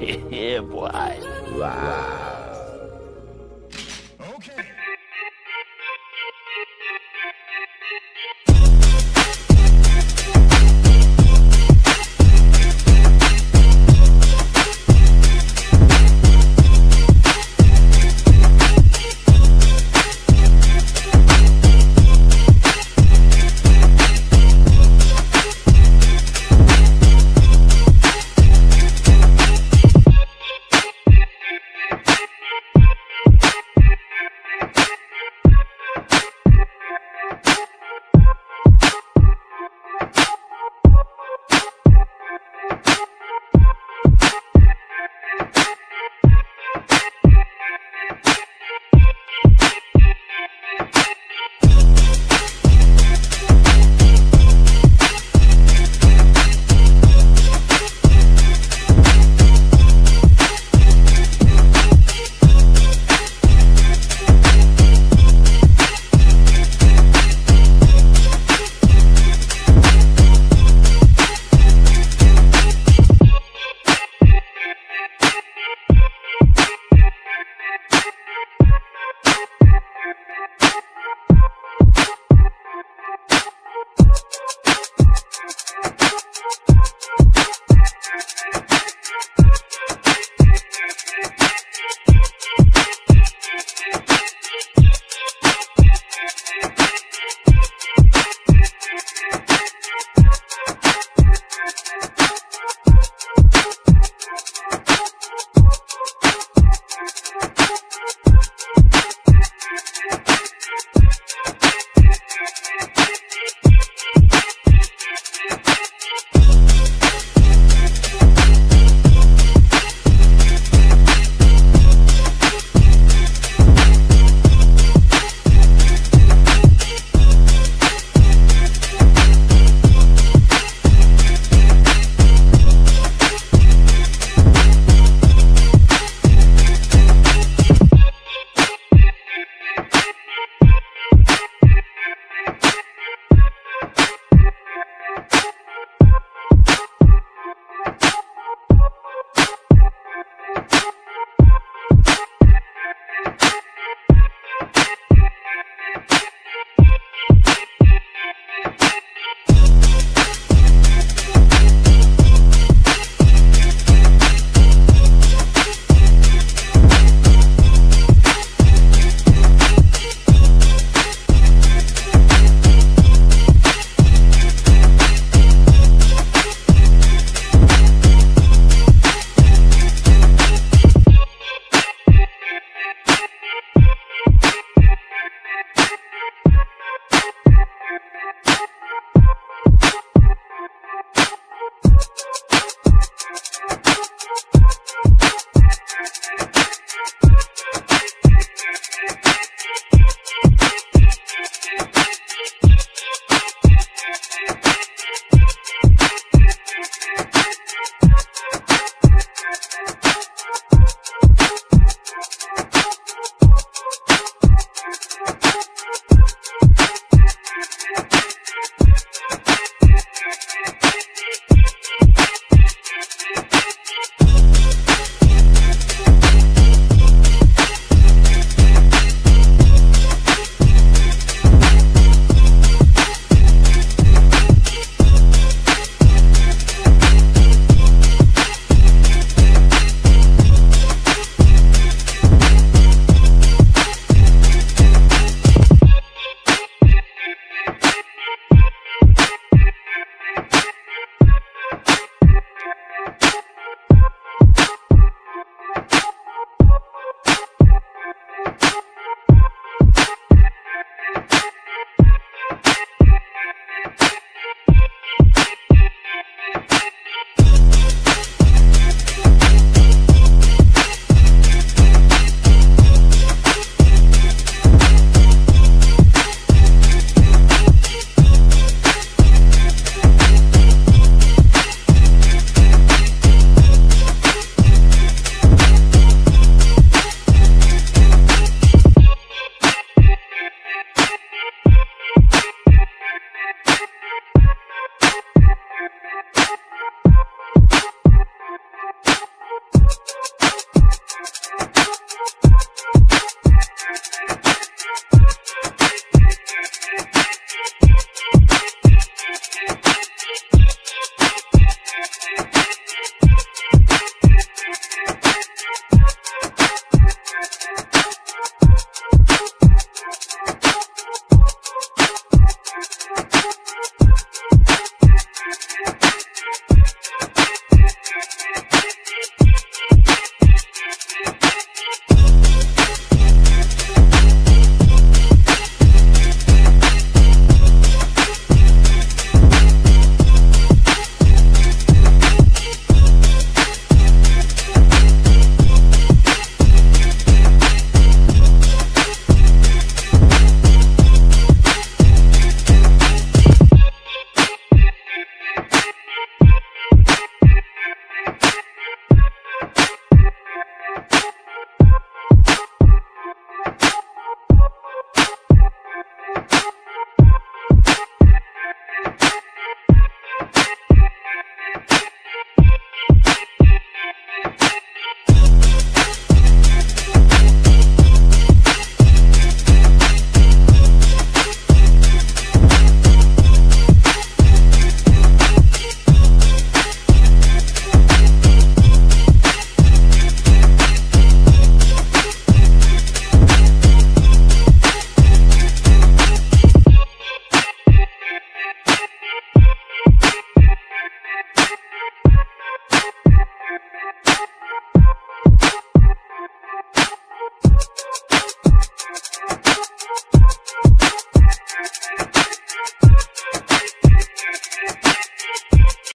yeah, boy. Wow.